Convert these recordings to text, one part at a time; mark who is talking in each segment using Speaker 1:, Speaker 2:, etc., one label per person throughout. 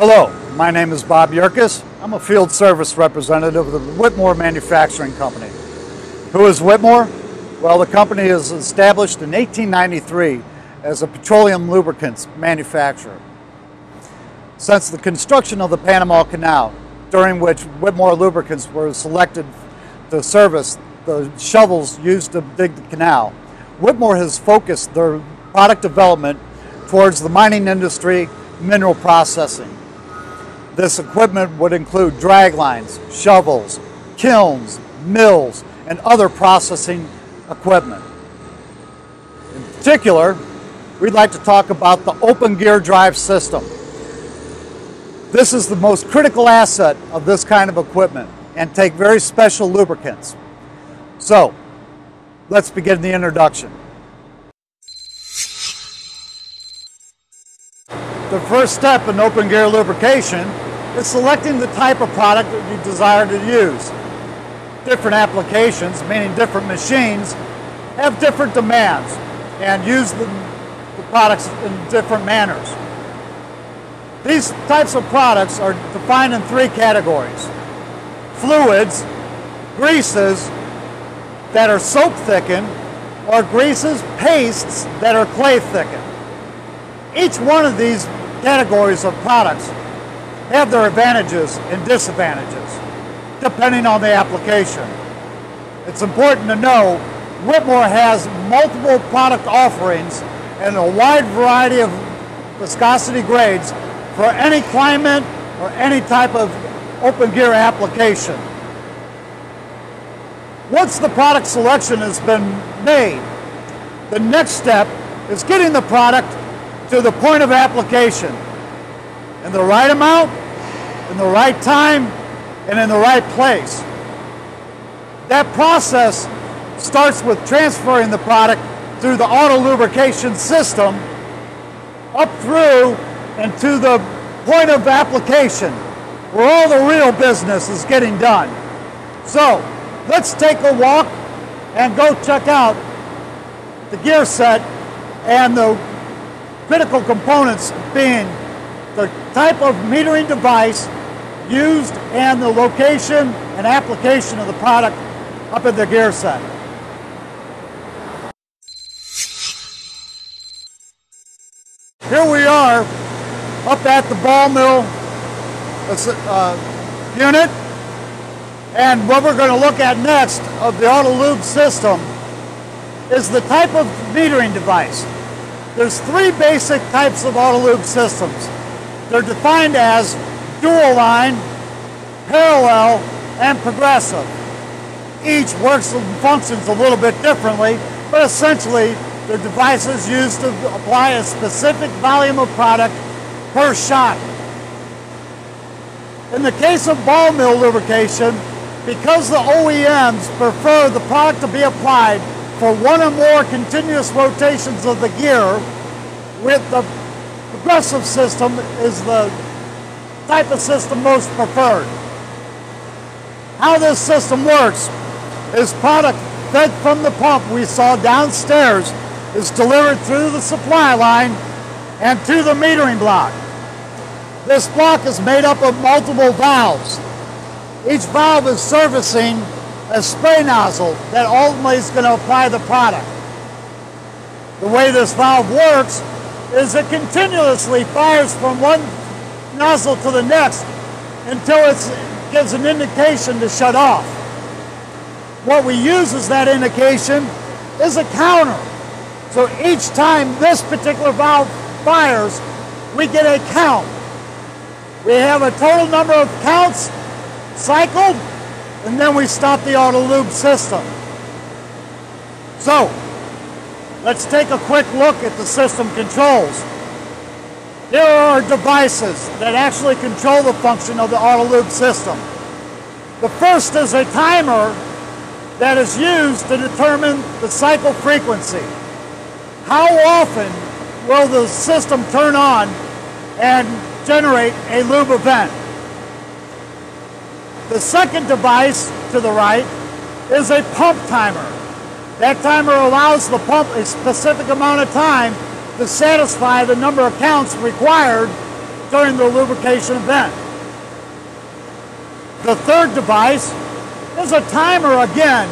Speaker 1: Hello, my name is Bob Yerkes. I'm a field service representative of the Whitmore Manufacturing Company. Who is Whitmore? Well, the company is established in 1893 as a petroleum lubricants manufacturer. Since the construction of the Panama Canal, during which Whitmore lubricants were selected to service the shovels used to dig the canal, Whitmore has focused their product development towards the mining industry, mineral processing. This equipment would include drag lines, shovels, kilns, mills, and other processing equipment. In particular, we'd like to talk about the open gear drive system. This is the most critical asset of this kind of equipment and take very special lubricants. So, let's begin the introduction. The first step in open gear lubrication is selecting the type of product that you desire to use. Different applications, meaning different machines, have different demands and use the, the products in different manners. These types of products are defined in three categories. Fluids, greases that are soap thickened, or greases, pastes that are clay thickened. Each one of these categories of products have their advantages and disadvantages, depending on the application. It's important to know Whitmore has multiple product offerings and a wide variety of viscosity grades for any climate or any type of open gear application. Once the product selection has been made, the next step is getting the product to the point of application in the right amount, in the right time, and in the right place. That process starts with transferring the product through the auto lubrication system up through and to the point of application where all the real business is getting done. So let's take a walk and go check out the gear set and the critical components being the type of metering device used and the location and application of the product up in the gear set. Here we are up at the ball mill uh, unit and what we're going to look at next of the auto lube system is the type of metering device. There's three basic types of auto lube systems. They're defined as dual line, parallel, and progressive. Each works and functions a little bit differently, but essentially they're devices used to apply a specific volume of product per shot. In the case of ball mill lubrication, because the OEMs prefer the product to be applied for one or more continuous rotations of the gear with the progressive system is the type of system most preferred. How this system works is product fed from the pump we saw downstairs is delivered through the supply line and to the metering block. This block is made up of multiple valves. Each valve is servicing a spray nozzle that ultimately is going to apply the product. The way this valve works is it continuously fires from one nozzle to the next until it gives an indication to shut off. What we use as that indication is a counter. So each time this particular valve fires, we get a count. We have a total number of counts cycled and then we stop the auto lube system. So, let's take a quick look at the system controls. There are devices that actually control the function of the auto system. The first is a timer that is used to determine the cycle frequency. How often will the system turn on and generate a lube event? The second device to the right is a pump timer. That timer allows the pump a specific amount of time to satisfy the number of counts required during the lubrication event. The third device is a timer again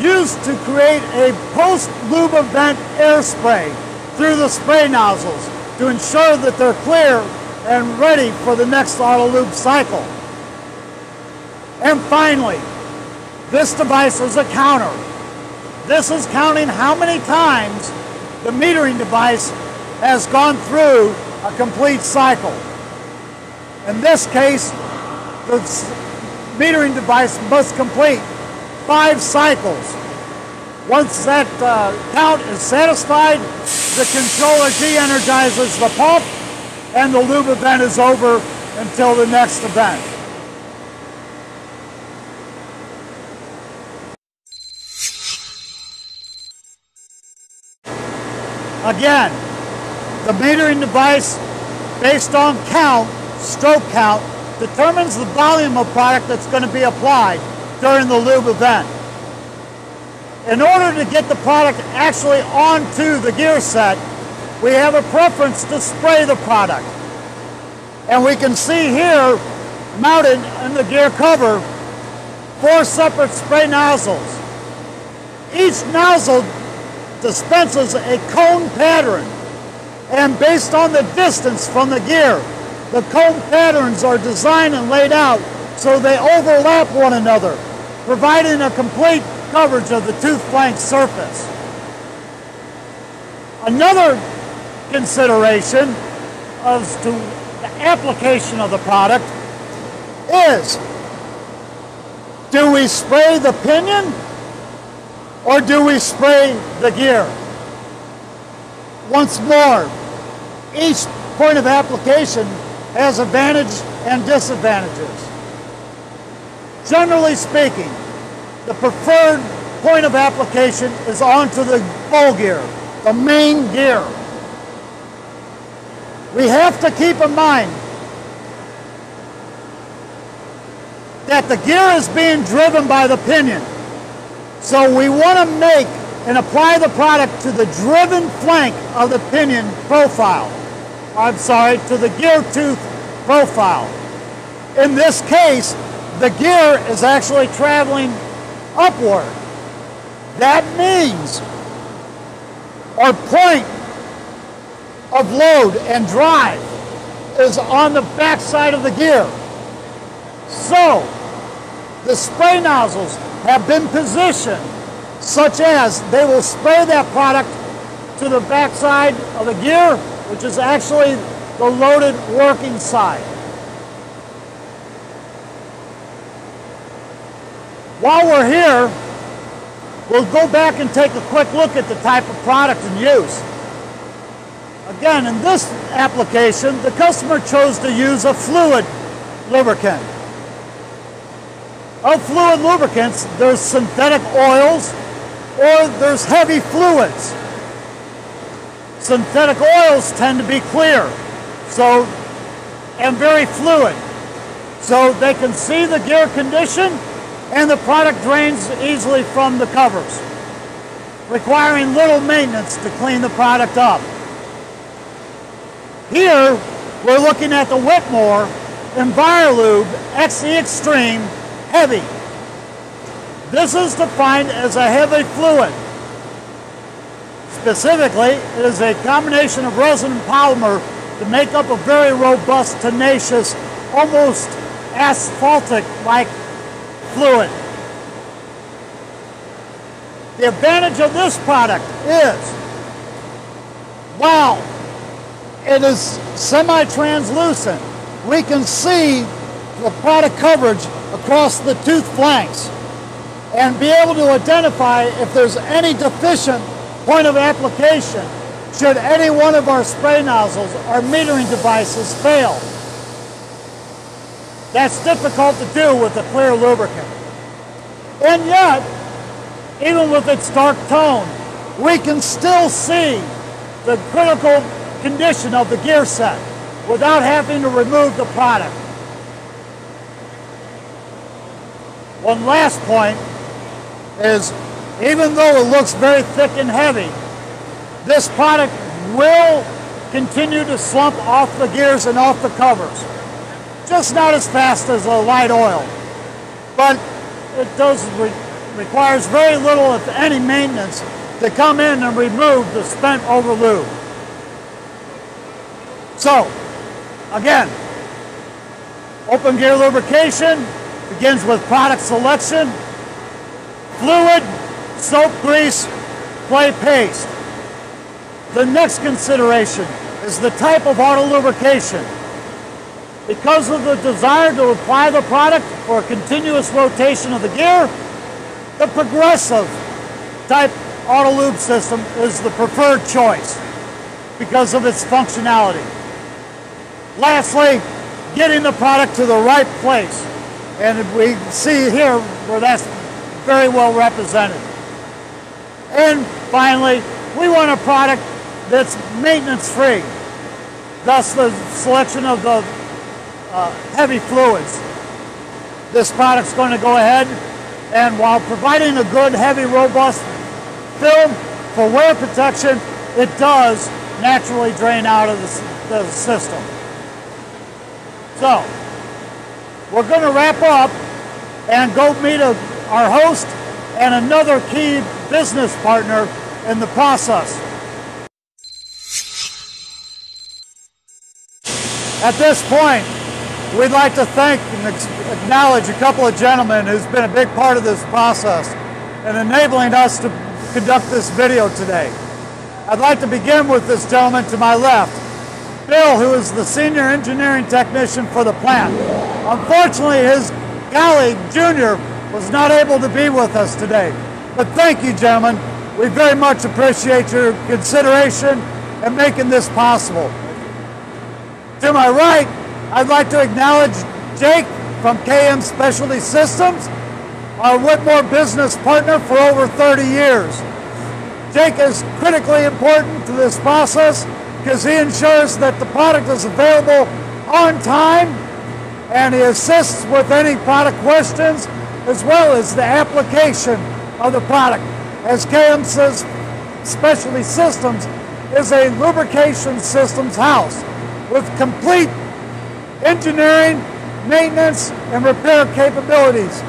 Speaker 1: used to create a post-lube event air spray through the spray nozzles to ensure that they're clear and ready for the next auto lube cycle. And finally, this device is a counter. This is counting how many times the metering device has gone through a complete cycle. In this case, the metering device must complete five cycles. Once that uh, count is satisfied, the controller de-energizes the pump and the lube event is over until the next event. Again, the metering device, based on count, stroke count, determines the volume of product that's going to be applied during the lube event. In order to get the product actually onto the gear set, we have a preference to spray the product. And we can see here, mounted in the gear cover, four separate spray nozzles. Each nozzle dispenses a cone pattern. And based on the distance from the gear, the cone patterns are designed and laid out so they overlap one another, providing a complete coverage of the tooth flank surface. Another consideration as to the application of the product is do we spray the pinion or do we spray the gear? Once more, each point of application has advantages and disadvantages. Generally speaking, the preferred point of application is onto the full gear, the main gear. We have to keep in mind that the gear is being driven by the pinion. So we want to make and apply the product to the driven flank of the pinion profile. I'm sorry, to the gear tooth profile. In this case, the gear is actually traveling upward. That means our point of load and drive is on the back side of the gear. So, the spray nozzles have been positioned such as they will spray that product to the backside of the gear, which is actually the loaded working side. While we're here, we'll go back and take a quick look at the type of product in use. Again, in this application, the customer chose to use a fluid lubricant. Of fluid lubricants, there's synthetic oils or there's heavy fluids. Synthetic oils tend to be clear, so and very fluid. So they can see the gear condition and the product drains easily from the covers, requiring little maintenance to clean the product up. Here, we're looking at the Whitmore EnviroLube XE Extreme Heavy. This is defined as a heavy fluid. Specifically, it is a combination of resin and polymer to make up a very robust, tenacious, almost asphaltic-like fluid. The advantage of this product is, while it is semi-translucent, we can see the product coverage across the tooth flanks and be able to identify if there's any deficient point of application should any one of our spray nozzles or metering devices fail. That's difficult to do with a clear lubricant. And yet, even with its dark tone, we can still see the critical condition of the gear set without having to remove the product. One last point is even though it looks very thick and heavy, this product will continue to slump off the gears and off the covers. Just not as fast as a light oil, but it does re requires very little, if any, maintenance to come in and remove the spent over lube. So, again, open gear lubrication begins with product selection, fluid, soap grease, clay paste. The next consideration is the type of auto lubrication. Because of the desire to apply the product for continuous rotation of the gear, the progressive type auto lube system is the preferred choice because of its functionality. Lastly, getting the product to the right place. And we see here where that's very well represented. And finally, we want a product that's maintenance free. Thus the selection of the uh, heavy fluids. This product's going to go ahead and while providing a good, heavy, robust film for wear protection, it does naturally drain out of the, the system. So, we're going to wrap up and go meet a, our host and another key business partner in the process. At this point, we'd like to thank and acknowledge a couple of gentlemen who's been a big part of this process and enabling us to conduct this video today. I'd like to begin with this gentleman to my left, Bill, who is the senior engineering technician for the plant. Unfortunately, his colleague, Junior, was not able to be with us today. But thank you, gentlemen. We very much appreciate your consideration and making this possible. To my right, I'd like to acknowledge Jake from KM Specialty Systems, our Whitmore business partner for over 30 years. Jake is critically important to this process because he ensures that the product is available on time and he assists with any product questions as well as the application of the product. As KM says, Specialty Systems is a lubrication systems house with complete engineering, maintenance, and repair capabilities.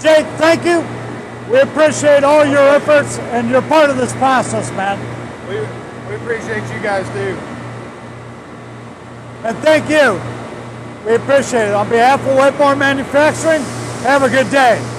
Speaker 1: Jake, thank you. We appreciate all your efforts and you're part of this process, man.
Speaker 2: We, we appreciate you guys too.
Speaker 1: And thank you. We appreciate it. On behalf of Whitmore Manufacturing, have a good day.